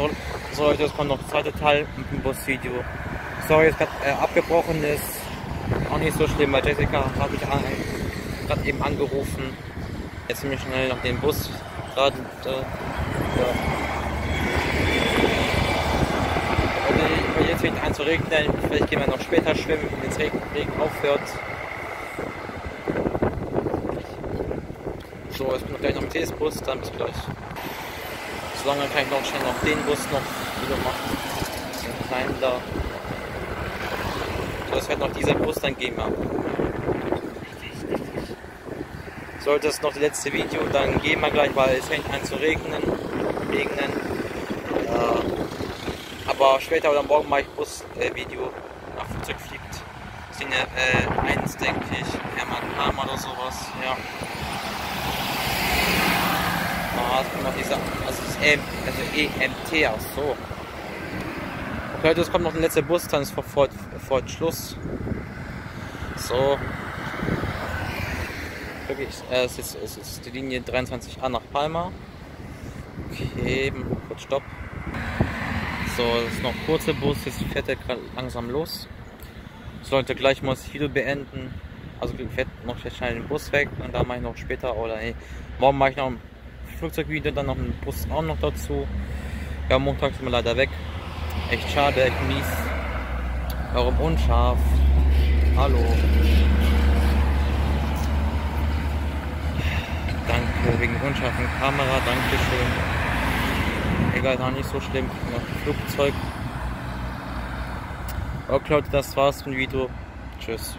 So, so Leute, es kommt noch der zweite Teil mit dem Busvideo. Sorry, es gerade äh, abgebrochen ist. Auch nicht so schlimm, weil Jessica hat mich gerade eben angerufen. Jetzt ziemlich schnell nach dem Bus gerade. Äh, ja. Jetzt fängt an zu regnen. Vielleicht gehen wir noch später schwimmen, wenn der Regen, Regen aufhört. So, jetzt kommt gleich noch ein Mercedes-Bus, dann bis gleich. Solange kann ich noch schnell noch den Bus noch wieder machen. Den kleinen da. So, es wird noch dieser Bus dann gehen. Sollte es noch das letzte Video, dann gehen wir gleich, weil es fängt an zu regnen. regnen. Äh, aber später oder morgen mache ich Bus-Video äh, nach Flugzeug fliegt. Das sind ja äh, eins, denke ich. Hermann Palmer oder sowas. Ja. Ah, es kommt noch dieser. Also das EM, also EMT, ach so. Okay, Leute, es kommt noch ein letzter Bus, dann ist vor, vor, vor Schluss. So. Wirklich, äh, es, ist, es ist die Linie 23a nach Palma. Okay, kurz Stopp. So, das ist noch ein kurzer Bus, jetzt fährt er gerade langsam los. So Leute, gleich muss ich Video beenden. Also fährt noch schnell den Bus weg und dann mache ich noch später oder nee, morgen mache ich noch ein Flugzeugvideo, dann noch ein Bus auch noch dazu. Ja, Montag sind wir leider weg. Echt schade, echt mies. Warum unscharf? Hallo. Danke wegen unscharfen Kamera, Dankeschön. Egal, war nicht so schlimm. Noch Flugzeug. Okay Leute, das war's dem Video. Tschüss.